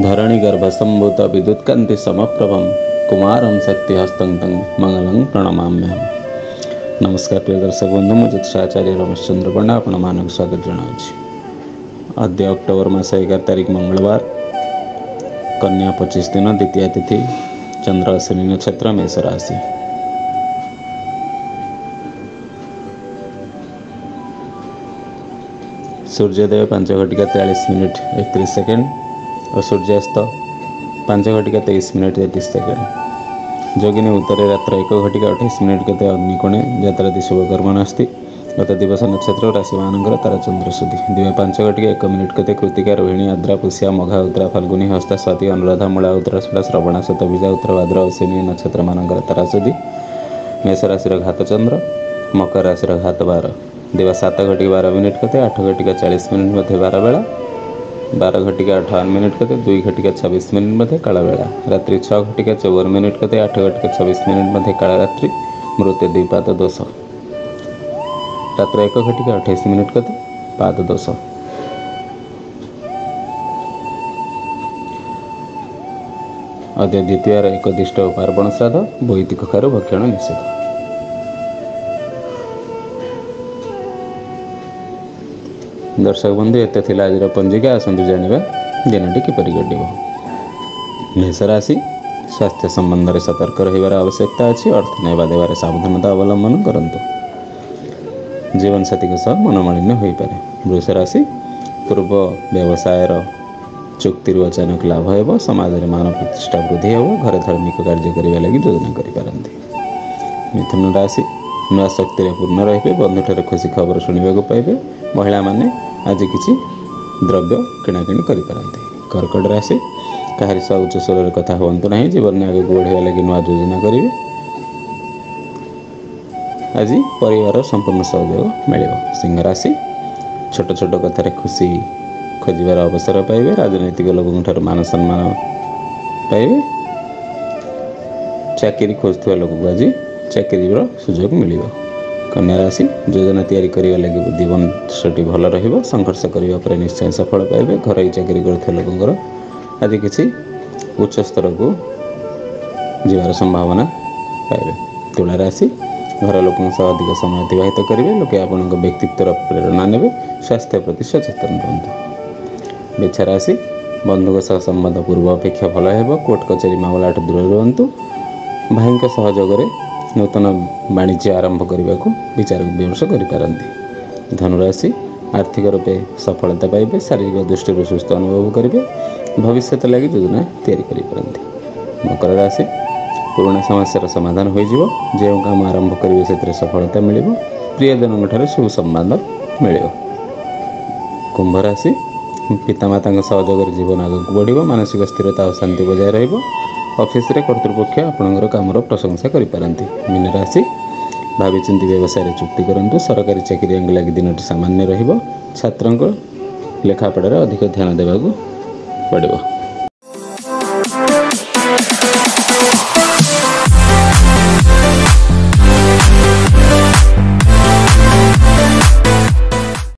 धरणी गर्भ संभूत विद्युतकंति समप्रभम कुमार शक्ति हस्तंग तंग प्रणमाम्य हम नमस्कार प्रिय दर्शक बंधु मुझे आचार्य रमेश चंद्र पंडा अपने मानक स्वागत जनाऊँ अद्य अक्टोबर मस एक तारीख मंगलवार कन्या पच्चीस दिन द्वितीय तिथि चंद्र शनि नक्षत्र मेष राशि सूर्यदेव पंचघटिका तेलीस मिनिट एक सेकंड और सूर्यास्त ପାଞ୍ଚ ଘଟିକା ତେଇଶ ମିନିଟ୍ ତେତିଶ ସେକେଣ୍ଡ ଯୋଗିନୀ ଉତ୍ତରେ ରାତ୍ର ଏକ ଘଟିକା ଅଠେଇଶ ମିନିଟ୍ କେତେ ଅଗ୍ନିକୋଣେ ଯାତ୍ରା ଦିଶୁଭକର୍ମଣ ଆସ୍ତି ଗତ ଦିବସ ନକ୍ଷତ୍ର ରାଶିମାନଙ୍କର ତାରା ଚନ୍ଦ୍ରସୁଧି ଦିବା ପାଞ୍ଚ ଘଟିକା ଏକ ମିନିଟ୍ କେତେ କୃତିକା ରୋହିଣୀ ଆଦ୍ରା ପୁଷିଆ ମଘା ଉତ୍ତରା ଫାଲ୍ଗୁନୀ ହସ୍ତା ସ୍ୱାତି ଅନୁରାଧା ମୂଳା ଉତ୍ତର ଶୁଳା ଶ୍ରବଣା ଶତବିଜା ଉତ୍ତର ଭାଦ୍ର ଅଶ୍ୱିନୀ ନକ୍ଷତ୍ରମାନଙ୍କର ତାରାସୁଧି ମେଷ ରାଶିର ଘାତଚନ୍ଦ୍ର ମକର ରାଶିର ଘାତ ବାର ଦିବା ସାତ ଘଟିକା ବାର ମିନିଟ୍ କେତେ ଆଠ ଘଟିକା ଚାଳିଶ ମିନିଟ୍ ମଧ୍ୟ ବାର ବେଳା बार घटिका अठावन मिनिट कते दुई घटिका छब्बीस मिनिट मध्य काला बेला रात्रि छ घटिका चौवन मिनिट कते आठ घटिका छब्बीस मिनिट मध्य काला रात्रि मृत्यु द्विपाद दोष रात्र एक घटिका अठाईस मिनिट कते पाद दोष ଅଦ୍ୟ ଦ୍ୱିତୀୟର ଏକ ଦିଷ୍ଟ ଓ ପାର୍ବଣ ଶ୍ରାଦ୍ଧ ବୈଦିକ ଖାରୁ ଭକ୍ଷଣ ନିଷେଧ દર્શક બંધુ એ થયેલા આજર પંજીકા આસନ୍ତୁ જાଣିବା ଦିନଟି କିପରି କଟିବ ମେଷ ରାଶି ସ୍ୱାସ୍ଥ୍ୟ ସମ୍ବନ୍ଧରେ ସତର୍କ ରହିବାର ଆବଶ୍ୟକତା ଅଛି ଅର୍ଥ ନେବା ଦେବାରେ ସାବଧାନତା ଅବଲମ୍ବନ କରନ୍ତୁ ଜୀବନସାଥୀଙ୍କ ସହ ମନମାଳିନ୍ୟ ହୋଇପାରେ ବୃଷ ରାଶି ପୂର୍ବ ବ୍ୟବସାୟର ଚୁକ୍ତିରୁ ଅଚାନକ ଲାଭ ହେବ ସମାଜରେ ମାନ ପ୍ରତିଷ୍ଠା ବୃଦ୍ଧି ହେବ ଘରେ ଧାର୍ମିକ କାର୍ଯ୍ୟ କରିବା ଲାଗି ଯୋଜନା କରିପାରନ୍ତି ମିଥୁନ ରାଶି ନୂଆ ଶକ୍ତିରେ ପୂର୍ଣ୍ଣ ରହିବେ ବନ୍ଧୁଠାରୁ ଖୁସି ଖବର ଶୁଣିବାକୁ ପାଇବେ ମହିଳାମାନେ ଆଜି କିଛି ଦ୍ରବ୍ୟ କିଣାକିଣି କରିପାରନ୍ତି କର୍କଟ ରାଶି କାହାରି ସହ ଉଚ୍ଚ ସ୍ୱରରେ କଥା ହୁଅନ୍ତୁ ନାହିଁ ଜୀବନରେ ଆଗକୁ ବଢ଼ିବା ଲାଗି ନୂଆ ଯୋଜନା କରିବେ ଆଜି ପରିବାରର ସମ୍ପୂର୍ଣ୍ଣ ସହଯୋଗ ମିଳିବ ସିଂହ ରାଶି ଛୋଟ ଛୋଟ କଥାରେ ଖୁସି ଖୋଜିବାର ଅବସର ପାଇବେ ରାଜନୈତିକ ଲୋକଙ୍କଠାରୁ ମାନ ସମ୍ମାନ ପାଇବେ ଚାକିରି ଖୋଜୁଥିବା ଲୋକକୁ ଆଜି ଚାକିରିର ସୁଯୋଗ ମିଳିବ कन्या राशि योजना कन्याशि जोजनाति जीवन सठी भङ्घर्ष गरेको निश्चय सफल परे घर उच्च गरुवा लोक आज कि उच्चस्तरको जना तुलराशि घर लोकसँग अधिक समय अतवाहित गरे लोके आप व्यक्तित्व र प्रेरणा ने स्वास्थ्यप्रति सचेतन रुन् राशि बन्धुको सह सम्बन्ध पूर्व अपेक्षा भयो हेर्नु कोर्ट कचेरी ममला दूर रुन् सहयोग सहयोगले ନୂତନ ବାଣିଜ୍ୟ ଆରମ୍ଭ କରିବାକୁ ବିଚାର ବିମର୍ଶ କରିପାରନ୍ତି ଧନୁରାଶି ଆର୍ଥିକ ରୂପେ ସଫଳତା ପାଇବେ ଶାରୀରିକ ଦୃଷ୍ଟିରୁ ସୁସ୍ଥ ଅନୁଭବ କରିବେ ଭବିଷ୍ୟତ ଲାଗି ଯୋଜନା ତିଆରି କରିପାରନ୍ତି ମକର ରାଶି ପୁରୁଣା ସମସ୍ୟାର ସମାଧାନ ହୋଇଯିବ ଯେଉଁ କାମ ଆରମ୍ଭ କରିବେ ସେଥିରେ ସଫଳତା ମିଳିବ ପ୍ରିୟଜନଙ୍କଠାରେ ସବୁ ସମ୍ମାନ ମିଳିବ କୁମ୍ଭ ରାଶି ପିତାମାତାଙ୍କ ସହଯୋଗରେ ଜୀବନ ଆଗକୁ ବଢ଼ିବ ମାନସିକ ସ୍ଥିରତା ଓ ଶାନ୍ତି ବଜାୟ ରହିବ ଅଫିସରେ କର୍ତ୍ତୃପକ୍ଷ ଆପଣଙ୍କର କାମର ପ୍ରଶଂସା କରିପାରନ୍ତି ମୀନ ରାଶି ଭାବିଚିନ୍ତି ବ୍ୟବସାୟରେ ଚୁକ୍ତି କରନ୍ତୁ ସରକାରୀ ଚାକିରିଆଙ୍କ ଲାଗି ଦିନଟି ସାମାନ୍ୟ ରହିବ ଛାତ୍ରଙ୍କ ଲେଖାପଢ଼ାରେ ଅଧିକ ଧ୍ୟାନ ଦେବାକୁ ପଡ଼ିବ